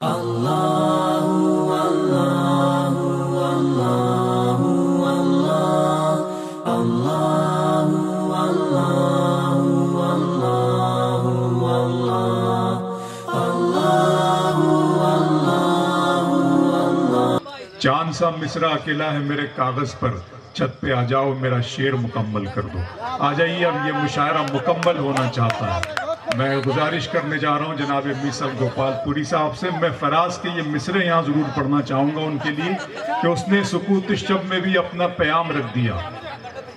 چاند سا مصرع اکیلا ہے میرے کاغذ پر۔ چھت پہ آ جاؤ، میرا شعر مکمل کر دو۔ آ جائیے، اب یہ مشاعرہ مکمل ہونا چاہتا ہے۔ میں گزارش کرنے جا رہا ہوں جناب میسل گوپال پوری صاحب سے۔ میں فراز کے یہ مصرے یہاں ضرور پڑھنا چاہوں گا ان کے لیے کہ اس نے سکوت شب میں بھی اپنا پیام رکھ دیا۔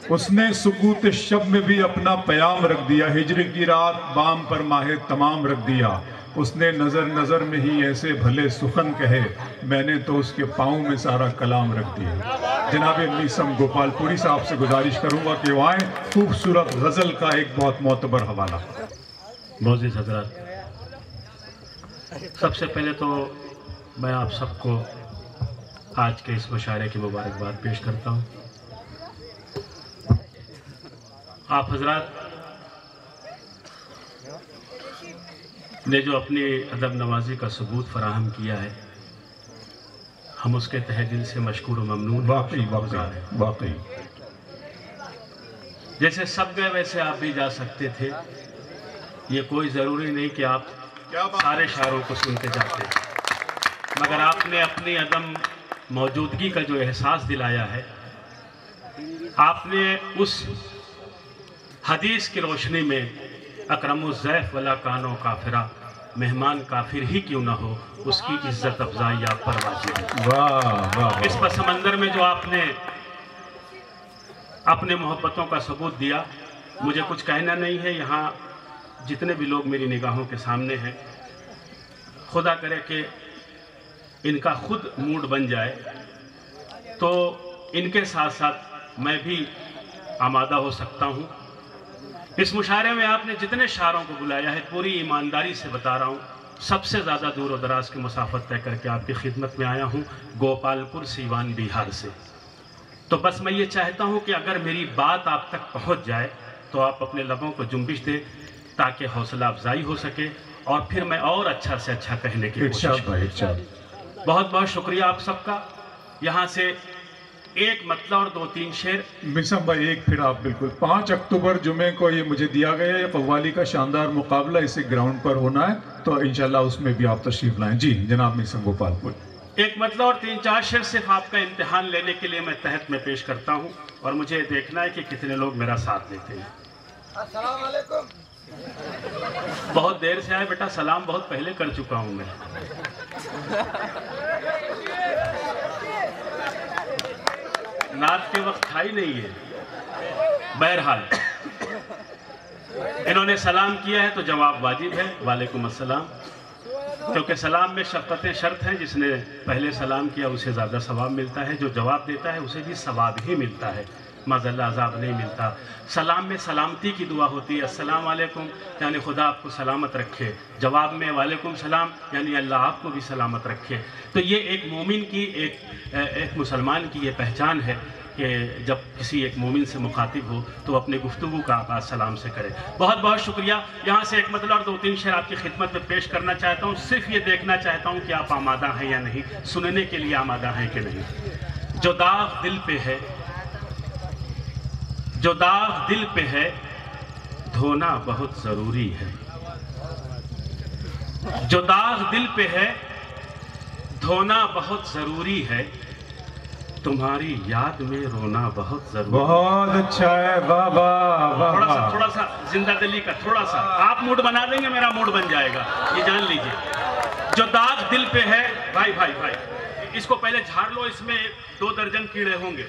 اس نے سکوت شب میں بھی اپنا پیام رکھ دیا۔ ہجر کی رات بام پر ماہ تمام رکھ دیا۔ اس نے نظر نظر میں ہی ایسے بھلے سخن کہے۔ میں نے تو اس کے پاؤں میں سارا کلام رکھ دیا۔ جناب میسم گوپال پوری صاحب سے گزارش کروں گا کہ وہ آئیں۔ خوبصورت غزل کا ایک بہت معتبر حوالہ۔ موزز حضرات۔ سب سے پہلے تو میں آپ سب کو آج کے اس مشاعرے کی مبارکباد پیش کرتا ہوں۔ آپ حضرات نے جو اپنی ادب نوازی کا ثبوت فراہم کیا ہے ہم اس کے تہ دل سے مشکور و ممنون واقعی واقعی واقعی۔ جیسے سب گئے ویسے آپ بھی جا سکتے تھے یہ کوئی ضروری نہیں کہ آپ سارے شعروں کو سنتے جاتے مگر آپ نے اپنی عدم موجودگی کا جو احساس دلایا ہے آپ نے اس حدیث کی روشنی میں اکرم الزیف ولا کانو کافرہ مہمان کافر ہی کیوں نہ ہو اس کی عزت افزائی آپ پر واجب ہے۔ واہ واہ اس پس سمندر میں جو آپ نے اپنے محبتوں کا ثبوت دیا مجھے کچھ کہنا نہیں ہے یہاں جتنے بھی لوگ میری نگاہوں کے سامنے ہیں، خدا کرے کہ ان کا خود موڈ بن جائے۔ تو ان کے ساتھ ساتھ میں بھی آمادہ ہو سکتا ہوں۔ اس مشاعرے میں آپ نے جتنے شعروں کو بلایا ہے، پوری ایمانداری سے بتا رہا ہوں۔ سب سے زیادہ دور و دراز کی مسافت طے کر کے آپ کی خدمت میں آیا ہوں، گوپال پور، سیوان بہار سے۔ تو بس میں یہ چاہتا ہوں کہ اگر میری بات آپ تک پہنچ جائے، تو آپ اپنے لبوں کو جنبش دیں۔ تاکہ حوصلہ افزائی ہو سکے اور پھر میں اور اچھا سے اچھا کہنے کی کوشش کروں۔ بہت بہت شکریہ آپ سب کا۔ یہاں سے ایک مطلب اور دو تین شعر۔ مسم بھائی ایک پھر آپ بالکل۔ پانچ اکتوبر جمعے کو یہ مجھے دیا گیا ہے قوالی کا شاندار مقابلہ اسے گراؤنڈ پر ہونا ہے تو انشاءاللہ اس میں بھی آپ تشریف لائیں۔ جی جناب مسم گوپال پور ایک مطلب اور تین چار شعر صرف آپ کا امتحان لینے کے لیے میں تحت میں پیش کرتا ہوں اور مجھے دیکھنا ہے کہ کتنے لوگ میرا ساتھ دیتے ہیں۔ السلام علیکم۔ بہت دیر سے آئے بیٹا، سلام بہت پہلے کر چکا ہوں میں۔ نعت کے وقت تھا ہی نہیں ہے۔ بہرحال، انہوں نے سلام کیا ہے تو جواب واجب ہے۔ وعلیکم السلام۔ کیونکہ سلام میں شفقتیں شرط ہیں، جس نے پہلے سلام کیا اسے زیادہ ثواب ملتا ہے، جو جواب دیتا ہے اسے بھی ثواب ہی ملتا ہے۔ معذ عذاب نہیں ملتا۔ سلام میں سلامتی کی دعا ہوتی ہے، السلام علیکم یعنی خدا آپ کو سلامت رکھے۔ جواب میں وعلیکم سلام یعنی اللہ آپ کو بھی سلامت رکھے۔ تو یہ ایک مومن کی، ایک ایک مسلمان کی یہ پہچان ہے۔ کہ جب کسی ایک مومن سے مخاطب ہو تو اپنے گفتگو کا آغاز سلام سے کرے۔ بہت بہت شکریہ۔ یہاں سے ایک مطلب اور دو تین شعر آپ کی خدمت میں پیش کرنا چاہتا ہوں۔ صرف یہ دیکھنا چاہتا ہوں کہ آپ آمادہ ہیں یا نہیں، سننے کے لیے آمادہ ہیں کہ نہیں۔ جو داغ دل پہ ہے، جو داغ دل پہ ہے، دھونا بہت ضروری ہے۔ جو داغ دل پہ ہے، دھونا بہت ضروری ہے۔ تمہاری یاد میں رونا بہت ضروری ہے۔ بہت اچھا ہے واہ تھوڑا سا تھوڑا سا زندہ دلی کا تھوڑا سا۔ آپ موڈ بنا دیں گے میرا موڈ بن جائے گا۔ یہ جان لیجیے۔ جو داغ دل پہ ہے بھائی بھائی بھائی اس کو پہلے جھاڑ لو اس میں دو درجن کیڑے ہوں گے۔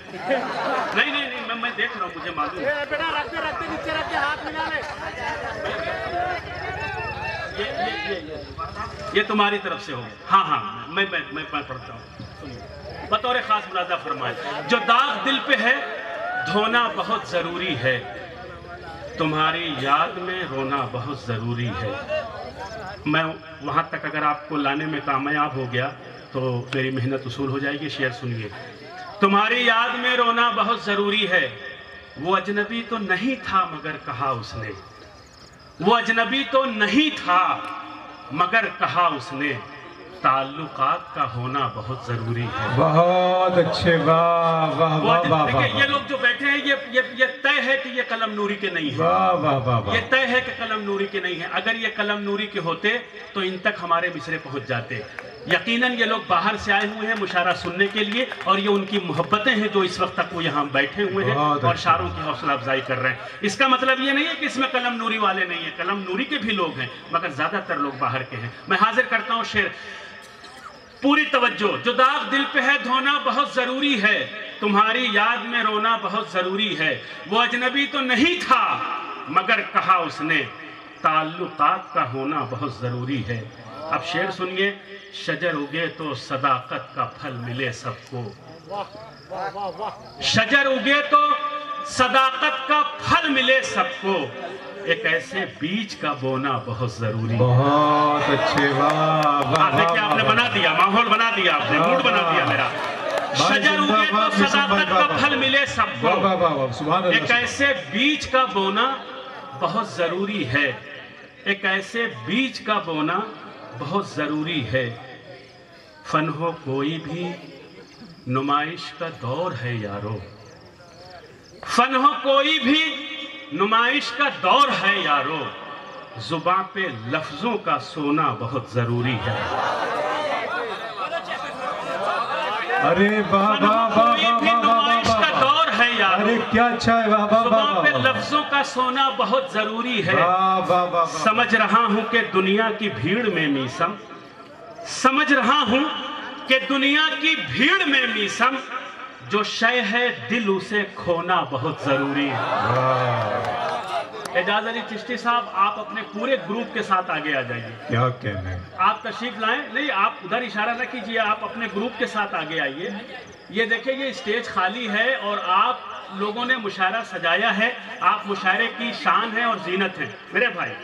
نہیں نہیں نہیں میں دیکھ رہا ہوں مجھے معلوم۔ ہے بیٹا رکھتے رکھتے نیچے رکھ کے ہاتھ ملا لے۔ یہ- تمہاری طرف سے ہوگا۔ ہاں ہاں میں پڑھتا ہوں۔ سنیے۔ بطور خاص ملازہ فرمائے جو داغ دل پہ ہے، دھونا بہت ضروری ہے۔ تمہاری یاد میں رونا بہت ضروری ہے۔ میں وہاں تک اگر آپ کو لانے میں کامیاب ہو گیا، تو میری محنت اصول ہو جائے گی، شعر سنیے۔ تمہاری یاد میں رونا بہت ضروری ہے۔ وہ اجنبی تو نہیں تھا مگر کہا اس نے۔ وہ اجنبی تو نہیں تھا مگر کہا اس نے۔ تعلقات کا ہونا بہت ضروری ہے۔ بہت اچھے واہ واہ واہ واہ یہ لوگ جو بیٹھے ہیں یہ یہ یہ طے ہے کہ یہ قلم نوری کے نہیں ہے۔ واہ واہ واہ یہ طے ہے کہ قلم نوری کے نہیں ہے۔ اگر یہ قلم نوری کے ہوتے تو ان تک ہمارے مصرے پہنچ جاتے۔ یقیناً یہ لوگ باہر سے آئے ہوئے ہیں مشارہ سننے کے لیے اور یہ ان کی محبتیں ہیں جو اس وقت تک وہ یہاں بیٹھے ہوئے ہیں اور شاروں اچھا۔ کی حوصلہ افزائی کر رہے ہیں۔ اس کا مطلب یہ نہیں ہے کہ اس میں قلم نوری والے نہیں ہیں۔ قلم نوری کے بھی لوگ ہیں مگر زیادہ تر لوگ باہر کے ہیں۔ میں حاضر کرتا ہوں شعر۔ پوری توجہ، جو داغ دل پہ ہے، دھونا بہت ضروری ہے۔ تمہاری یاد میں رونا بہت ضروری ہے۔ وہ اجنبی تو نہیں تھا، مگر کہا اس نے، تعلقات کا ہونا بہت ضروری ہے۔ اب شعر سنیے، شجر اگے تو صداقت کا پھل ملے سب کو۔ شجر اگے تو صداقت کا پھل ملے سب کو۔ ایک ایسے بیچ کا بونا بہت ضروری ہے۔ بہت اچھے ہاں، آپ نے کیا آپ نے بنا دیا ماحول بنا دیا آپ نے موڈ بنا دیا میرا۔ شجر ہوئے تو صداقت کا پھل ملے سب کو۔ ایک ایسے بیچ کا بونا بہت ضروری ہے۔ ایک ایسے بیچ کا بونا بہت ضروری ہے۔ فن ہو کوئی بھی نمائش کا دور ہے یارو۔ فن ہو کوئی بھی نمائش کا دور ہے یارو۔ زبان پہ لفظوں کا سونا بہت ضروری ہے۔ ارے بابا بابا دور ہے ارے کیا اچھا ہے بابا زبان پہ لفظوں کا سونا بہت ضروری ہے۔ سمجھ رہا ہوں کہ دنیا کی بھیڑ میں میسم۔ سمجھ رہا ہوں کہ دنیا کی بھیڑ میں میسم۔ جو شے ہے دل اسے کھونا بہت ضروری ہے۔ اعجاز علی چشتی صاحب آپ اپنے پورے گروپ کے ساتھ آگے آ جائیے۔ کیا کہنے آپ تشریف لائیں۔ نہیں آپ ادھر اشارہ نہ کیجیے آپ اپنے گروپ کے ساتھ آگے آئیے۔ یہ دیکھیں یہ اسٹیج خالی ہے اور آپ لوگوں نے مشاعرہ سجایا ہے۔ آپ مشاعرے کی شان ہیں اور زینت ہیں۔ میرے بھائی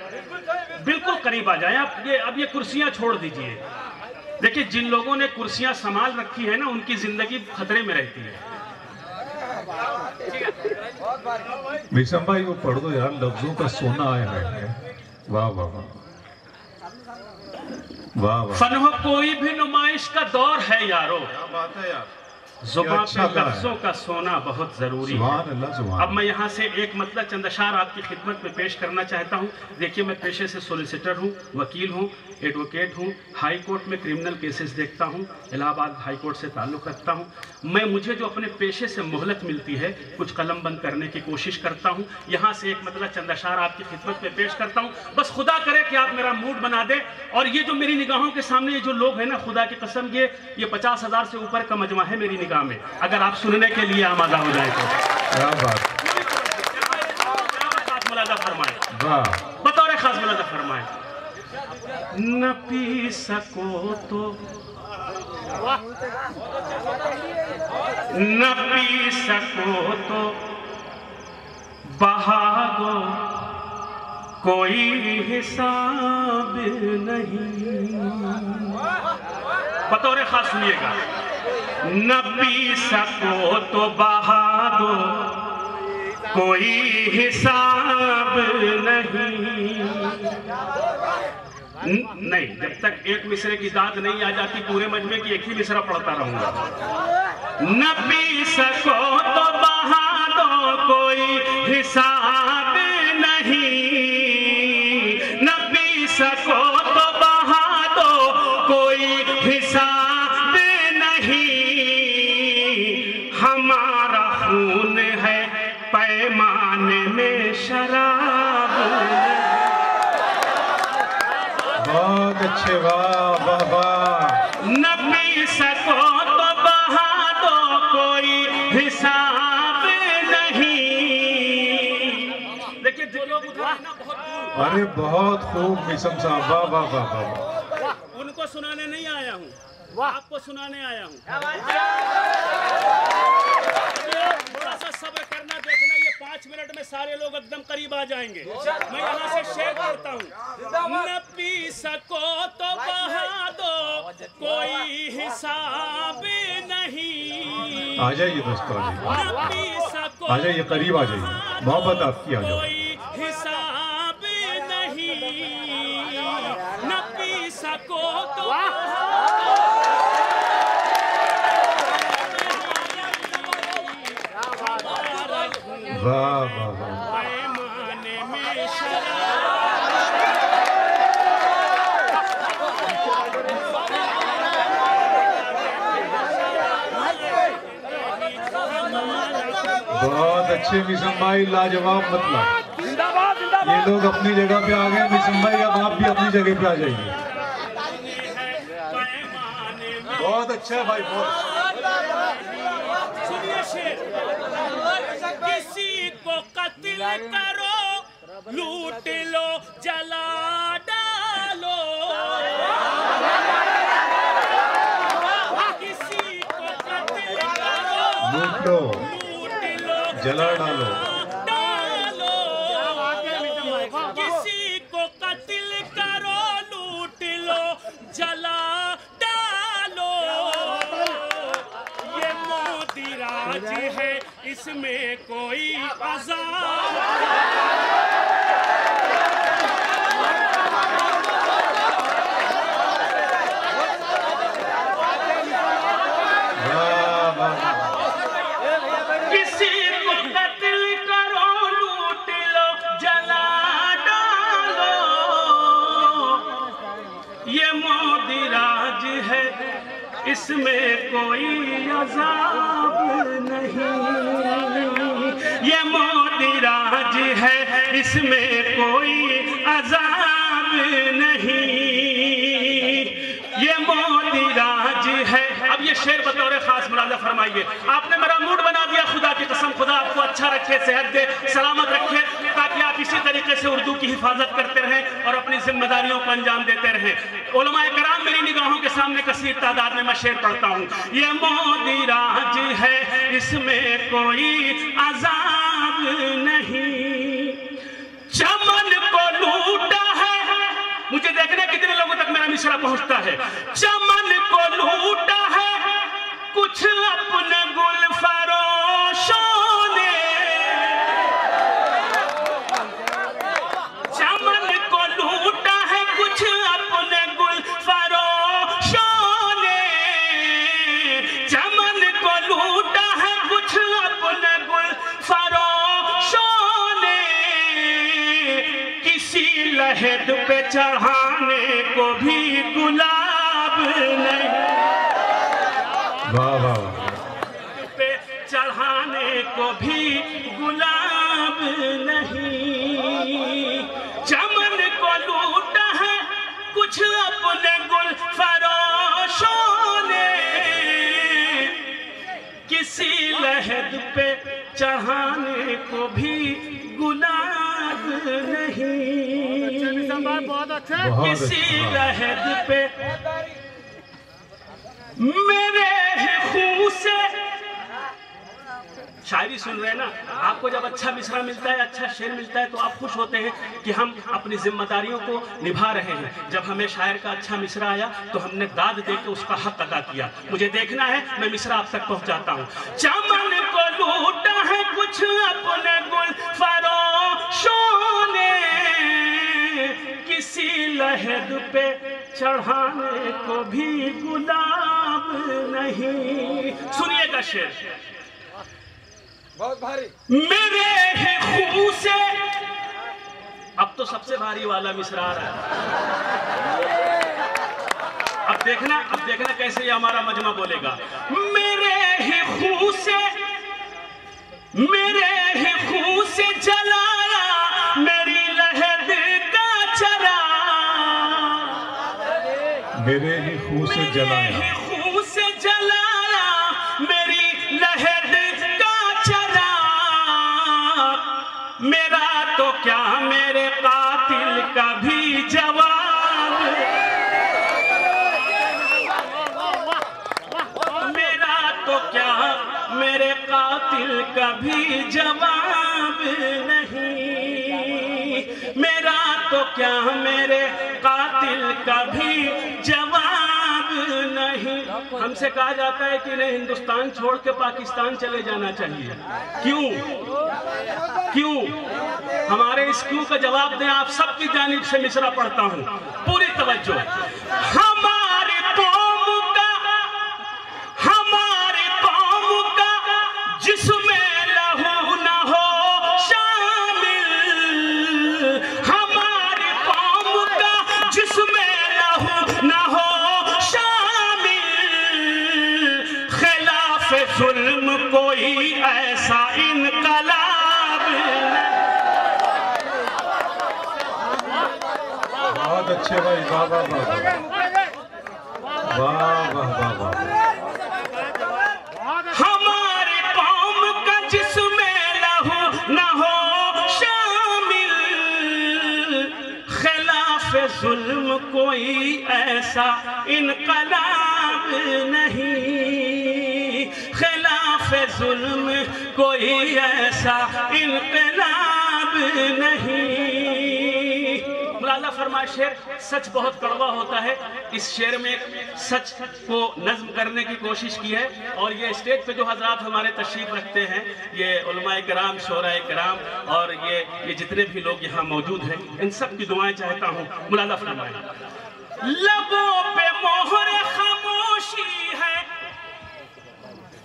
بالکل قریب آ جائیں۔ آپ یہ اب یہ کرسیاں چھوڑ دیجیے۔ دیکھیں جن لوگوں نے کرسیاں سمال رکھی ہیں نا ان کی زندگی خطرے میں رہتی ہے۔ میشم بھائی وہ پڑھ دو یار لفظوں کا سونا آیا ہے۔ واہ واہ واہ۔ واہ فن کوئی بھی نمائش کا دور ہے یارو۔ زبان پہ اچھا لفظوں کا سونا بہت ضروری ہے۔ اب میں یہاں سے ایک مطلب چند اشار آپ کی خدمت میں پیش کرنا چاہتا ہوں۔ دیکھیے میں پیشے سے سولیسٹر ہوں وکیل ہوں۔ ایڈوکیٹ ہوں ہائی کورٹ میں کرمنل کیسز دیکھتا ہوں الہ آباد ہائی کورٹ سے تعلق رکھتا ہوں۔ میں مجھے جو اپنے پیشے سے مہلت ملتی ہے کچھ قلم بند کرنے کی کوشش کرتا ہوں۔ یہاں سے ایک مطلب چند اشار آپ کی خدمت میں پیش کرتا ہوں۔ بس خدا کرے کہ آپ میرا موڈ بنا دیں۔ اور یہ جو میری نگاہوں کے سامنے یہ جو لوگ ہیں نا خدا کی قسم یہ یہ پچاس ہزار سے اوپر کا مجمع ہے میری نگاہ میں۔ اگر آپ سننے کے لیے آمادہ ہو جائے تو۔ بطور خاص ملازہ فرمائے نہ پی سکو تو نہ پی سکو تو بہا دو کوئی حساب نہیں بطور خاص سنیے گا نہ پی سکو تو بہا دو کوئی حساب نہیں نہیں، جب تک ایک مصرے کی داد نہیں آ جاتی، پورے مجمع کی ایک ہی مصرہ پڑھتا رہوں گا۔ نبی سکو تو بہادو کوئی حساب نہیں۔ واہ واہ واہ نبی سکو تو بہا کوئی حساب نہیں جو لوگ بہت ارے بہت خوب مسم صاحب واہ واہ واہ واہ ان کو سنانے نہیں آیا ہوں آپ کو سنانے آیا ہوں سارے لوگ ایک قریب آ جائیں گے۔ میں یہاں سے شیئر کرتا ہوں۔ نبی سکو تو بہا دو کوئی حساب نہیں۔ آ جائیے دوستو آ جائیے۔ آ قریب آ محبت آپ کی آ کوئی حساب نہیں۔ نبی سکو تو بہا دو اچھے مسم بھائی لا جواب مطلب یہ لوگ اپنی جگہ پہ آگئے ہیں مسم بھائی اب آپ بھی اپنی جگہ پہ آ جائیے۔ بہت اچھا ہے بھائی بہت اچھا۔ سنیے شیر۔ کسی کو قتل کرو لوٹ لو جلا ڈالو۔ Muito. جلا ڈالو کسی کو قتل کرو جلا ڈالو یہ راج ہے اس میں کوئی عذاب میں کوئی عذاب نہیں۔ یہ موتی راج ہے، اس میں کوئی عذاب نہیں۔ یہ موتی راج ہے۔ اب یہ شعر بطور خاص ملازہ فرمائیے۔ آپ نے میرا موڈ بنا دیا، خدا کی قسم، خدا آپ کو اچھا رکھے، صحت دے، سلامت رکھے۔ اسی طریقے سے اردو کی حفاظت کرتے رہیں اور اپنی ذمہ داریوں کو انجام دیتے رہیں۔ علماء کرام میری نگاہوں کے سامنے کثیر تعداد میں میں شیر پڑھتا ہوں۔ یہ مودی راج جی ہے، اس میں کوئی عذاب نہیں۔ چمن کو لوٹا ہے۔ مجھے دیکھنے کتنے لوگوں تک میرا مصرہ پہنچتا ہے۔ چمن چڑھانے کو بھی گلاب نہیں۔ بابا پہ چڑھانے کو بھی گلاب نہیں۔ چمن کو لوٹا ہے کچھ اپنے گل فروشوں نے۔ کسی لہد پہ چڑھانے کو بھی کسی لہد پہ۔ میرے خو سے۔ شاعری سن رہے ہیں نا؟ آپ کو جب اچھا مصرہ ملتا ہے اچھا شعر ملتا ہے تو آپ خوش ہوتے ہیں کہ ہم اپنی ذمہ داریوں کو نبھا رہے ہیں۔ جب ہمیں شاعر کا اچھا مصرہ آیا تو ہم نے داد دے کے اس کا حق ادا کیا۔ مجھے دیکھنا ہے میں مصرہ آپ تک پہنچاتا ہوں۔ چمن کو لوٹا ہے کچھ اپنے گل فروشوں کسی لہد پہ چڑھانے کو بھی گلاب نہیں۔ سنیے گا شیر بہت بھاری۔ میرے ہے خوبو سے۔ اب تو سب سے بھاری والا مصر آ رہا ہے۔ اب دیکھنا اب دیکھنا کیسے یہ ہمارا مجمع بولے گا۔ میرے ہے خو سے۔ میرے ہی خو سے جلایا۔ میری میرے ہی خو سے جلایا۔ خو میری لہر کا چلا میرا تو کیا میرے قاتل کا بھی جواب؟ میرے قاتل کا بھی جواب نہیں؟ میرا تو کیا میرے قاتل کا بھی جواب نہیں۔ ہم سے کہا جاتا ہے کہ انہیں ہندوستان چھوڑ کے پاکستان چلے جانا چاہیے۔ کیوں؟ کیوں؟ ہمارے اس کیوں کا جواب دیں، آپ سب کی جانب سے مصرہ پڑھتا ہوں۔ پوری توجہ۔ ہمارے قوم کا جس میں نہ ہو شامل۔ خلاف ظلم کوئی ایسا انقلاب نہیں۔ خلاف ظلم کوئی ایسا انقلاب نہیں۔ فرمائے شیر سچ بہت کڑوا ہوتا ہے۔ اس شیر میں سچ کو نظم کرنے کی کوشش کی ہے۔ اور یہ اسٹیج پہ جو حضرات ہمارے تشریف رکھتے ہیں، یہ علماء کرام، شعراء کرام، اور یہ جتنے بھی لوگ یہاں موجود ہیں، ان سب کی دعائیں چاہتا ہوں۔ ملالہ فرمائیں لبوں پہ مہر خاموشی ہے۔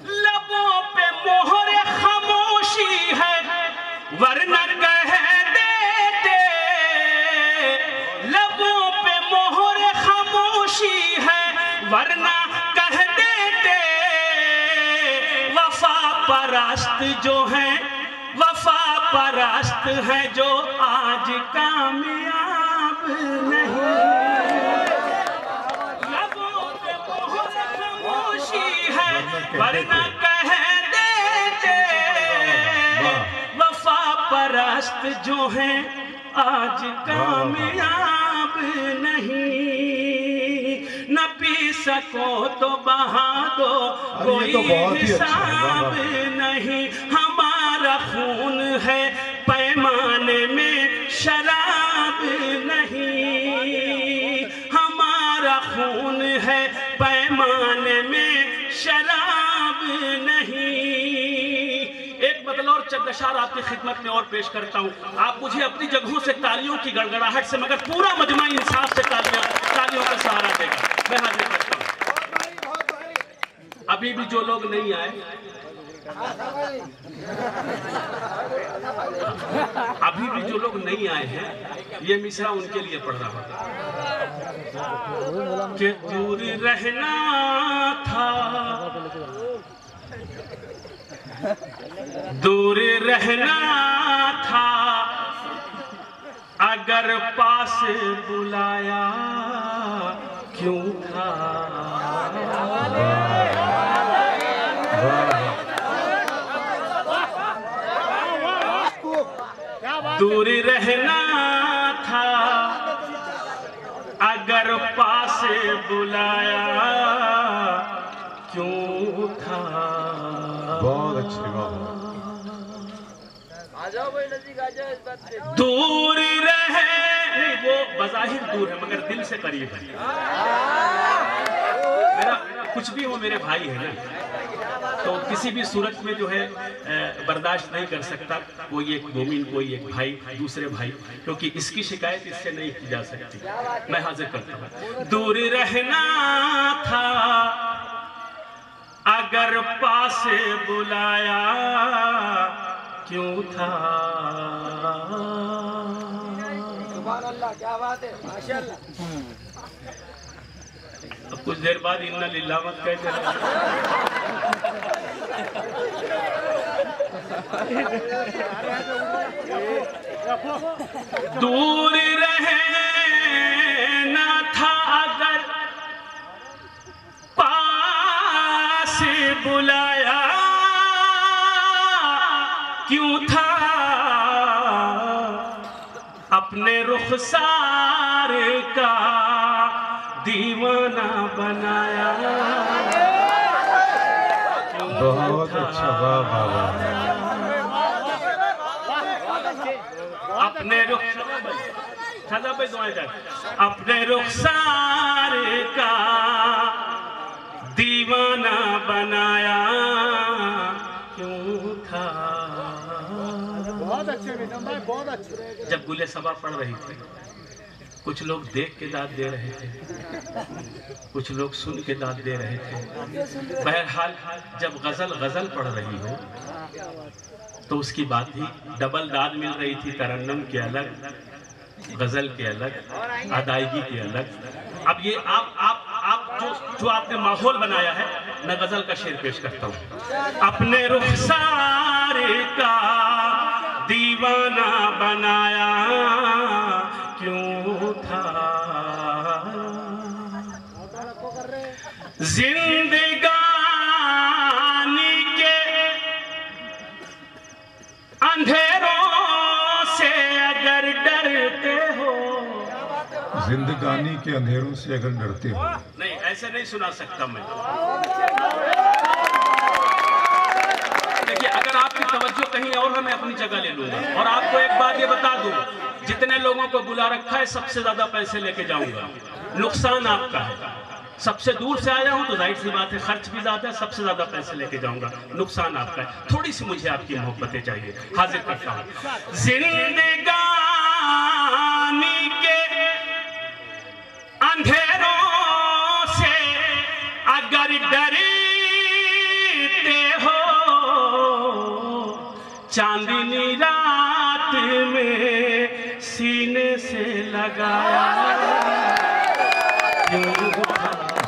لبوں پہ مہر خاموشی ہے۔ ورنہ ورنہ کہہ دیتے، وفا پرست جو ہیں، وفا پرست ہے جو آج کامیاب نہیں۔ خموشی ہے، ورنہ کہہ دیتے، وفا پرست جو ہیں، آج کامیاب نہیں۔ سکو تو بہا دو کوئی حساب نہیں ہمارا خون ہے پیمانے میں شراب نہیں۔ ہمارا خون ہے پیمانے میں شراب نہیں۔ ایک بدل اور چکشار آپ کی خدمت میں اور پیش کرتا ہوں۔ آپ مجھے اپنی جگہوں سے تالیوں کی گڑگڑاہٹ سے مگر پورا مجمع انصاف سے تالیوں کا سہارا دے گا۔ میں حاضر کرتا ہوں ابھی بھی جو لوگ نہیں آئے۔ ابھی بھی جو لوگ نہیں آئے ہیں، یہ مصرہ ان کے لیے پڑھ رہا ہوتا کہ دور رہنا تھا۔ دور رہنا تھا۔ اگر پاس بلایا کیوں تھا دور رہنا تھا اگر پاس بلایا کیوں تھا؟ بہت اچھی بات دور رہے نہیں وہ بظاہر دور ہے، مگر دل سے قریب ہے۔ میرا کچھ بھی وہ میرے بھائی ہے نا، تو کسی بھی صورت میں جو ہے برداشت نہیں کر سکتا۔ کوئی ایک مومن، کوئی ایک بھائی، دوسرے بھائی، کیونکہ اس کی شکایت اس سے نہیں کی جا سکتی۔ میں حاضر کرتا ہوں۔ دور رہنا تھا، اگر پاس بلایا کیوں تھا؟ کچھ دیر بعد انہا للہ مت کہتے ہیں دور رہنا تھا اگر پاس بلایا۔ کیوں تھا اپنے رخصار کا دیوانہ بنایا۔ بہت اچھا واہ واہ واہ۔ اپنے رخصار کا دیوانہ بنایا۔ کیوں؟ جب گلے سبا پڑھ رہی تھی، کچھ لوگ دیکھ کے داد دے رہے تھے، کچھ لوگ سن کے داد دے رہے تھے۔ بہرحال، جب غزل غزل پڑھ رہی ہو، تو اس کی بات ہی ڈبل داد مل رہی تھی، ترنم کے الگ، غزل کے الگ، ادائیگی کے الگ۔ اب یہ آپ آپ آپ جو جو آپ نے ماحول بنایا ہے، میں غزل کا شعر پیش کرتا ہوں۔ اپنے رخسار کا بنایا کیوں تھا؟ زندگانی کے اندھیروں سے اگر ڈرتے ہو۔ زندگانی کے اندھیروں سے اگر ڈرتے ہو۔ نہیں ایسے نہیں سنا سکتا میں۔ تک آپ کی توجہ کہیں اور ہمیں اپنی جگہ لے لوں گا۔ اور آپ کو ایک بات یہ بتا دوں، جتنے لوگوں کو بلا رکھا ہے، سب سے زیادہ پیسے لے کے جاؤں گا۔ نقصان آپ کا ہے۔ سب سے دور سے آیا ہوں تو ظاہر سی بات ہے، خرچ بھی زیادہ ہے، سب سے زیادہ پیسے لے کے جاؤں گا۔ نقصان آپ کا ہے۔ تھوڑی سی مجھے آپ کی محبتیں چاہیے۔ حاضر کرتا ہوں۔ زندگانی کے اندھیروں سے اگر ڈرے لگایا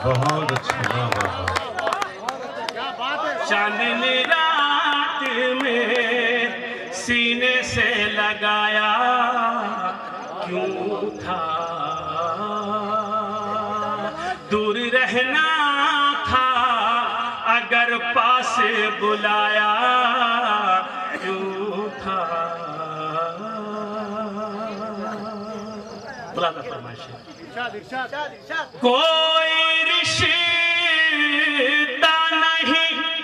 بہت اچھا چاندنی رات میں سینے سے لگایا کیوں تھا دور رہنا تھا، اگر پاس بلایا کوئی رشتہ نہیں۔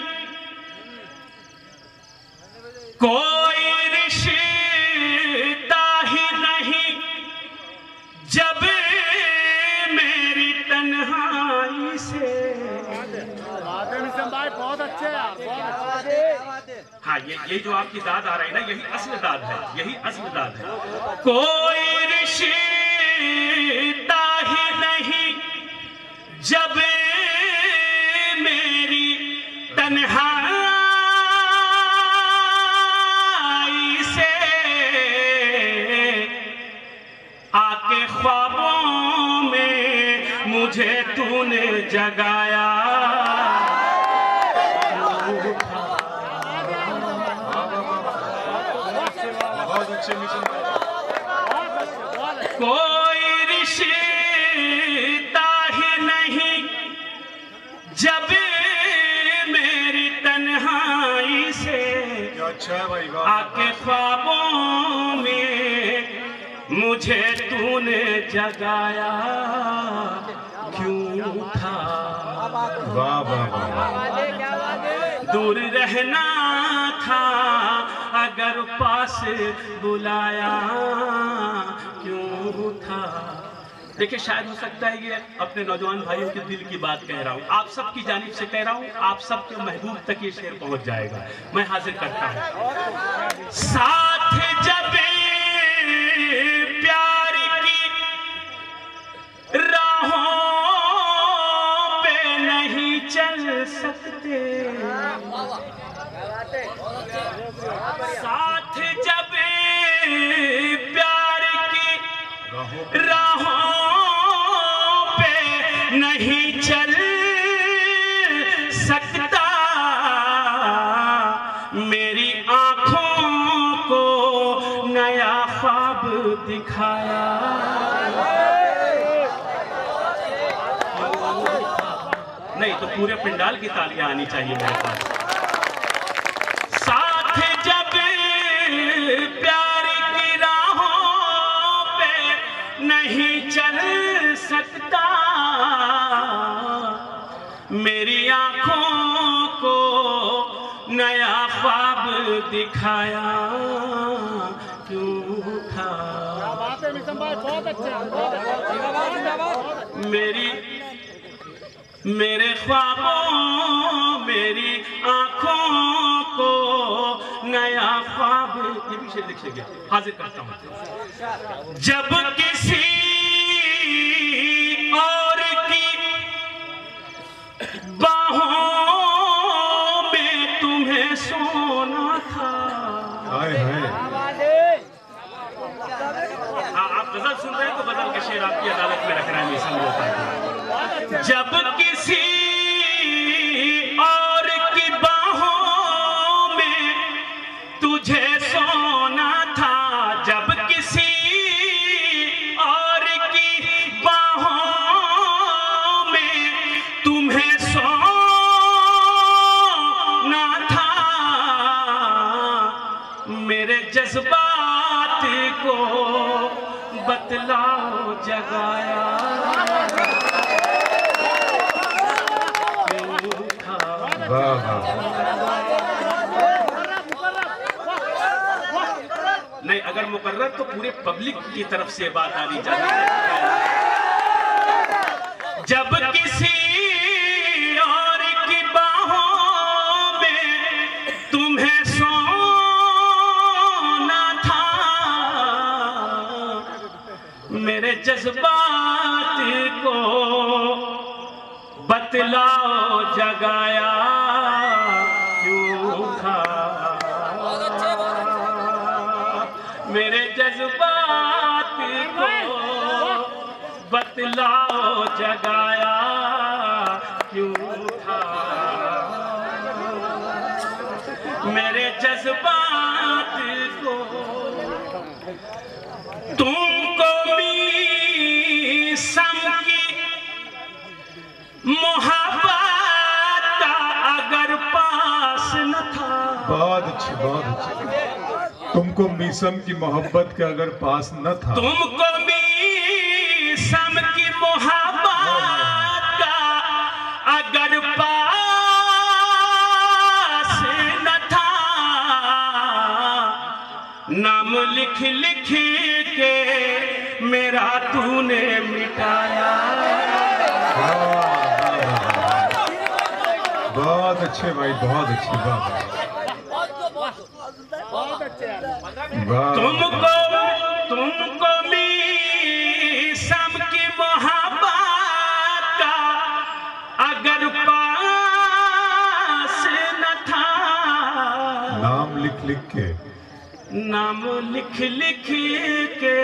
کوئی رشتہ ہی نہیں۔ جب میری تنہائی سے۔ بہت اچھے ہاں یہ جو آپ کی داد آ رہی نا یہی اصل داد ہے یہی اصل داد ہے۔ کوئی رشتہ جب میری تنہائی سے آ کے خوابوں میں مجھے تو نے جگایا۔ کے خوابوں میں مجھے تو نے جگایا، کیوں تھا دور رہنا تھا، اگر پاس بلایا، کیوں تھا دیکھیں، شاید ہو سکتا ہے یہ اپنے نوجوان بھائیوں کے دل کی بات کہہ رہا ہوں۔ آپ سب کی جانب سے کہہ رہا ہوں، آپ سب کے محبوب تک یہ شعر پہنچ جائے گا۔ میں حاضر کرتا ہوں۔ ساتھ جب پیار کی راہوں پہ نہیں چل سکتے۔ ساتھ جب پورے پنڈال کی تالیاں آنی چاہیے میرے پاس۔ ساتھ جب پیار کی راہوں پہ نہیں چل سکتا، میری آنکھوں کو نیا خواب دکھایا۔ کیوں تھا میری میرے خوابوں میری آنکھوں کو نیا خواب۔ یہ بھی شیر لکھے گیا حاضر کرتا ہوں۔ جب کسی اور کی باہوں میں تمہیں سونا تھا۔ ہاں، آپ غزل سن رہے ہیں تو غزل کے شیر آپ کی عدالت میں رکھ رہے ہیں یہ سمجھ جب کسی اور کی باہوں میں تجھے سونا تھا، جب کسی اور کی باہوں میں تمہیں سونا تھا، میرے جذبات کو بتلاؤ، جگایا۔ ہاں، ہاں، ہاں۔ نہیں، اگر مقرر تو پورے پبلک کی طرف سے بات آنی چاہیے جب کسی میرے جذبات کو بتلاؤ، جگایا جگایا کیوں تھا؟ میرے جذبات کو تم کو بھی سم کی محبت اگر پاس نہ تھا۔ بہت اچھا بہت اچھا۔ تم کو میسم کی محبت کا اگر پاس نہ تھا۔ تم کو میسم کی محبت لکھ لکھ کے میرا تو نے مٹایا۔ بہت اچھے بھائی بہت اچھے بہت اچھے۔ تم کو تم کو بھی سب کی محبت کا اگر پاس نہ تھا۔ نام لکھ لکھ کے۔ لکھ لکھ کے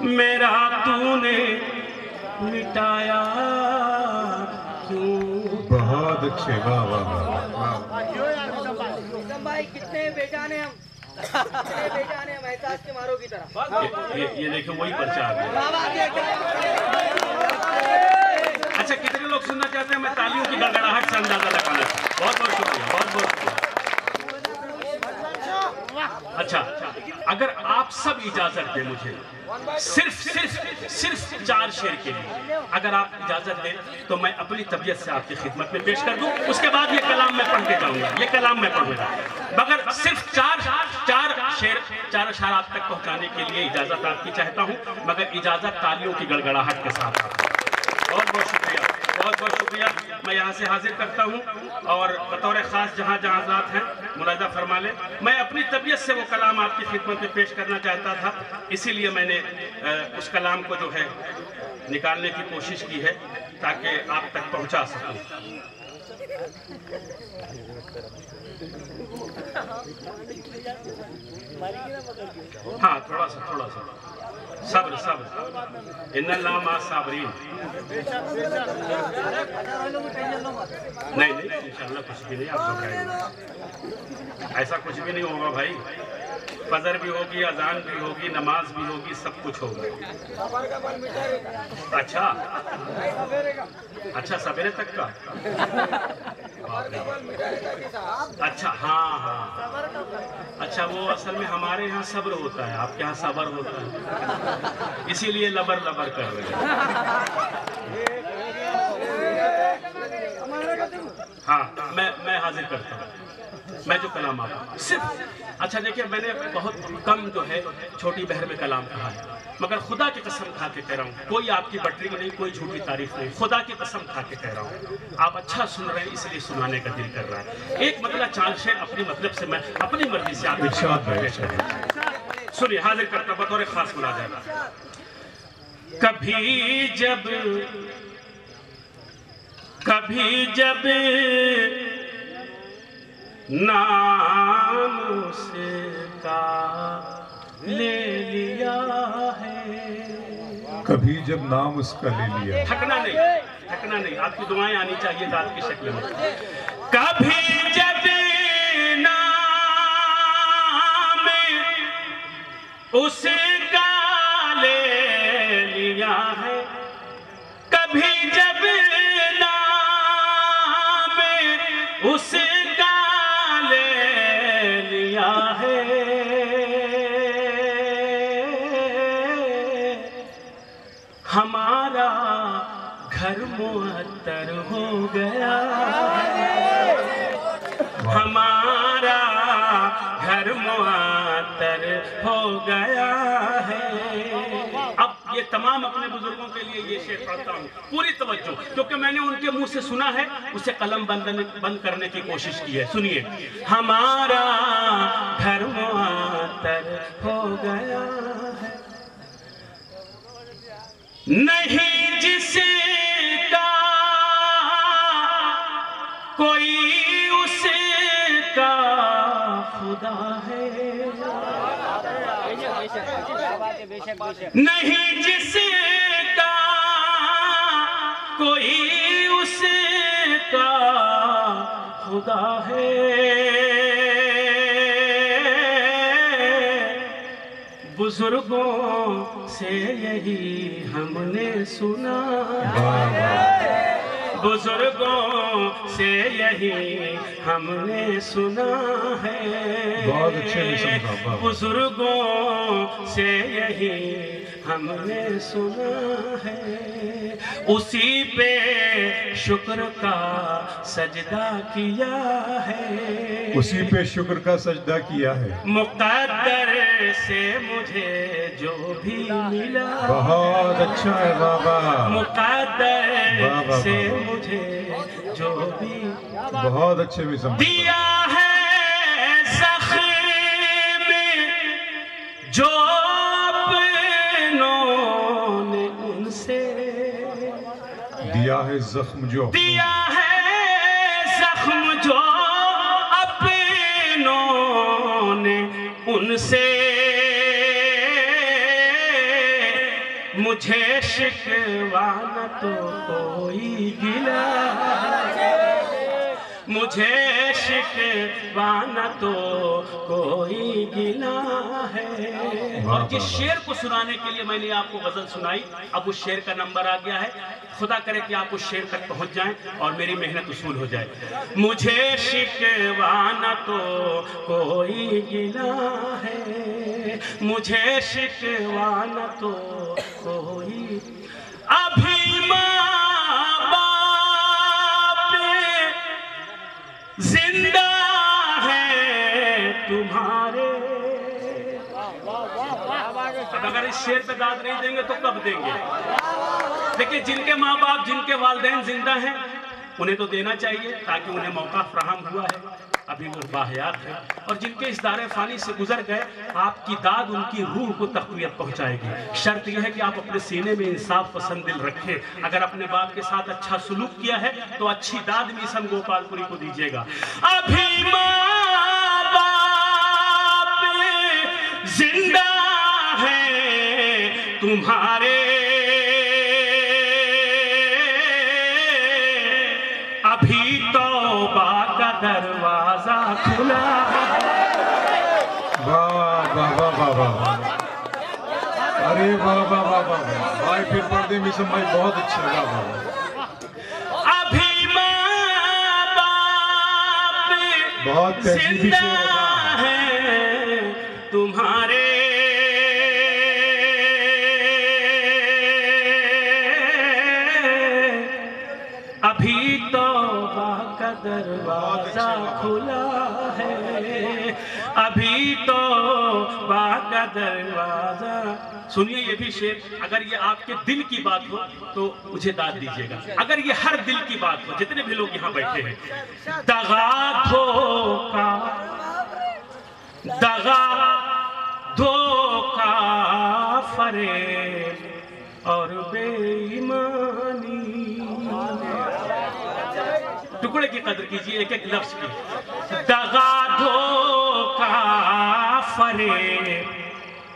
میرا تو نے مٹایا کیوں بہت اچھے واہ واہ واہ کتنے بیجانے ہم کتنے بیجانے ہم احساس کے ماروں کی طرح یہ دیکھیں وہی پرچار اچھا کتنے لوگ سننا چاہتے ہیں؟ میں تعلیم کی گڑگڑاہٹ سے اندازہ لگانا بہت بہت شکریہ بہت بہت شکریہ۔ اچھا اگر آپ سب اجازت دیں مجھے، صرف صرف صرف چار شیر کے لیے۔ اگر آپ اجازت دیں تو میں اپنی طبیعت سے آپ کی خدمت میں پیش کر دوں۔ اس کے بعد یہ کلام میں پڑھ کے جاؤں گا، یہ کلام میں پڑھ گا۔ مگر صرف چار چار شیر، چار اشار آپ تک پہنچانے کے لیے اجازت آپ کی چاہتا ہوں۔ مگر اجازت تالیوں کی گڑگڑاہٹ کے ساتھ۔ بہت بہت شکریہ۔ بہت بہت شکریہ۔ میں یہاں سے حاضر کرتا ہوں اور بطور خاص جہاں جہاں ذات ہیں ملاحظہ فرما لیں۔ میں اپنی طبیعت سے وہ کلام آپ کی خدمت میں پیش کرنا چاہتا تھا، اسی لیے میں نے اس کلام کو جو ہے، نکالنے کی کوشش کی ہے تاکہ آپ تک پہنچا سکوں۔ ہاں تھوڑا سا تھوڑا سا۔ صبر صبر۔ ان اللہ ما صابرین نہیں نہیں، انشاءاللہ کچھ بھی نہیں، آپ ایسا کچھ بھی نہیں ہوگا بھائی۔ فضر بھی ہوگی، اذان بھی ہوگی، نماز بھی ہوگی، سب کچھ ہوگا۔ اچھا؟ اچھا سویرے تک کا؟ اچھا ہاں ہاں۔ اچھا وہ اصل میں ہمارے ہاں صبر ہوتا ہے، آپ کے ہاں صبر ہوتا ہے۔ اسی لیے لبر لبر کر رہے ہیں۔ ہاں میں میں حاضر کرتا ہوں۔ میں جو کلام آتا ہوں۔ صرف اچھا دیکھیں میں نے بہت کم جو ہے چھوٹی بہر میں کلام کہا ہے۔ مگر خدا کی قسم کھا کے کہہ رہا ہوں۔ کوئی آپ کی بٹری میں نہیں کوئی جھوٹی تعریف نہیں۔ خدا کی قسم کھا کے کہہ رہا ہوں۔ آپ اچھا سن رہے ہیں اس لیے سنانے کا دل کر رہا ہے۔ ایک مطلب چاند شیر اپنی مطلب سے میں اپنی مرضی سے آپ سنیے حاضر کرتا بطور خاص بنا جائے گا کبھی جب کبھی جب نام اس کا لے لیا ہے۔ کبھی جب نام اس کا لے لیا۔ تھکنا نہیں تھکنا نہیں۔ آپ کی دعائیں آنی چاہیے ذات کی شکل میں۔ کبھی جب نام اسے گیا۔ ہمارا گھر معاتر ہو گیا ہے۔ اب یہ تمام اپنے بزرگوں کے لیے یہ شیخ پڑھتا ہوں۔ پوری توجہ، کیونکہ میں نے ان کے منہ سے سنا ہے، اسے قلم بند کرنے کی کوشش کی ہے۔ سنیے۔ ہمارا گھر معاتر ہو گیا ہے۔ نہیں کوئی اس کا خدا ہے۔ نہیں جس کا، کوئی اس کا خدا ہے۔ بزرگوں سے یہی ہم نے سنا۔ بزرگوں سے یہی ہم نے سنا ہے۔ بہت اچھے بزرگوں سے یہی ہم نے سنا ہے۔ اسی پہ شکر کا سجدہ کیا ہے۔ اسی پہ شکر کا سجدہ کیا ہے۔ مقدر سے مجھے جو بھی ملا۔ بہت اچھا ہے بابا۔ مقدر سے مجھے جو بھی بہت اچھے بھی سمجھتا دیا ہے زخم جو اپنوں نے ان سے دیا ہے زخم جو دیا ہے زخم جو اپنوں نے ان سے مجھے شکوا نہ تو کوئی گلا۔ مجھے شکوانا تو کوئی گلا ہے۔ اور جس شعر کو سنانے کے لیے میں نے آپ کو غزل سنائی۔ اب اس شعر کا نمبر آ گیا ہے۔ خدا کرے کہ آپ اس شعر تک پہنچ جائیں اور میری محنت اصول ہو جائے۔ مجھے شکوانا تو کوئی گلا ہے۔ مجھے شکوانا تو کوئی۔ ابھی ماں زندہ ہے تمہارے۔ اب اگر اس شیر پہ داد نہیں دیں گے تو کب دیں گے؟ لیکن جن کے ماں باپ، جن کے والدین زندہ ہیں، انہیں تو دینا چاہیے تاکہ انہیں موقع فراہم ہوا ہے۔ قابل اور باحیات ہیں اور جن کے اس دارے فانی سے گزر گئے، آپ کی داد ان کی روح کو تقویت پہنچائے گی۔ شرط یہ ہے کہ آپ اپنے سینے میں انصاف پسند دل رکھیں۔ اگر اپنے باپ کے ساتھ اچھا سلوک کیا ہے، تو اچھی داد میسن گوپال پوری کو دیجیے گا۔ ابھی ماں باپ زندہ ہے تمہارے پھر پڑھتے بھی سمجھ بہت اچھا لگا ابھی ماں باپ بہت تہذیبی شعر ہے۔ تمہارے۔ ابھی توبہ کا دروازہ اچھا کھلا ہے۔ ابھی توبہ کا دروازہ سنیے، یہ بھی شیر اگر یہ آپ کے دل کی بات ہو تو مجھے داد دیجیے گا۔ اگر یہ ہر دل کی بات ہو، جتنے بھی لوگ یہاں بیٹھے ہیں۔ دغا دھوکا دغا دھوکا فرے اور بے ایمانی۔ ٹکڑے کی قدر کیجیے ایک ایک لفظ کی۔ دغا دھوکا فرے